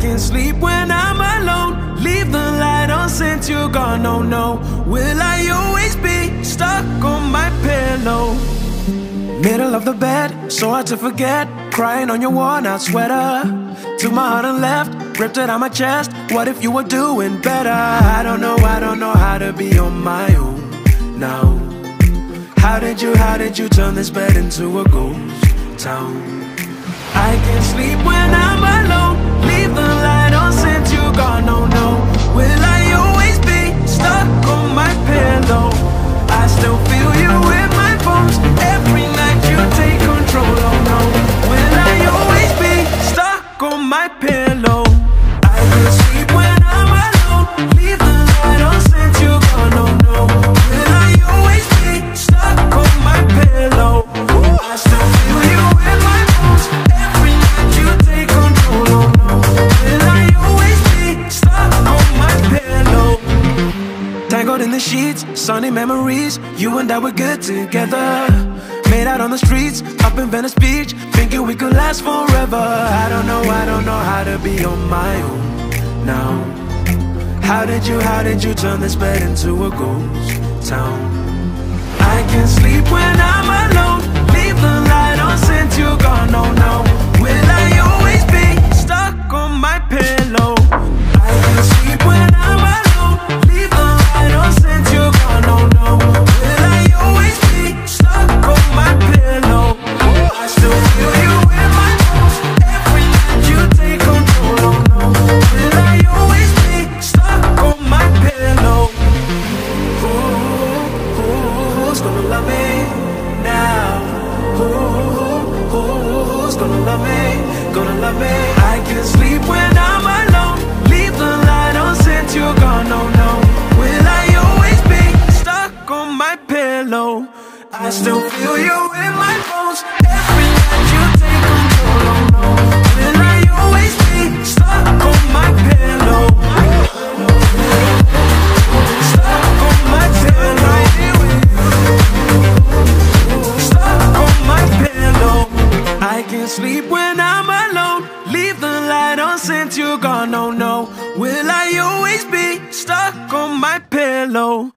can't sleep when I'm alone. Leave the light on since you're gone. Oh no, will I always be stuck on my pillow? Middle of the bed, so hard to forget. Crying on your worn out sweater. Took my heart and left, ripped it out my chest. What if you were doing better? I don't know, I don't know how to be on my own now. How did you, how did you turn this bed into a ghost town? I can't sleep when I'm my pillow? I can't sleep when I'm alone. Leave the light on since you're gone. Oh no, will I always be stuck on my pillow? I still feel you in my bones. Every night you take control. Oh no, will I always be stuck on my pillow? Tangled in the sheets, sunny memories. You and I were good together. Made out on the streets, up in Venice Beach, thinking we could last forever. I don't know, don't know how to be on my own now. How did you, how did you turn this bed into a ghost town? I can't love me now? Who, who, who's gonna love me? Gonna love me? I can't sleep when I'm alone. Leave the light on since you're gone. Oh no, will I always be stuck on my pillow? I still feel you in my bones. Every sleep when I'm alone. Leave the light on since you're gone. Oh no, will I always be stuck on my pillow?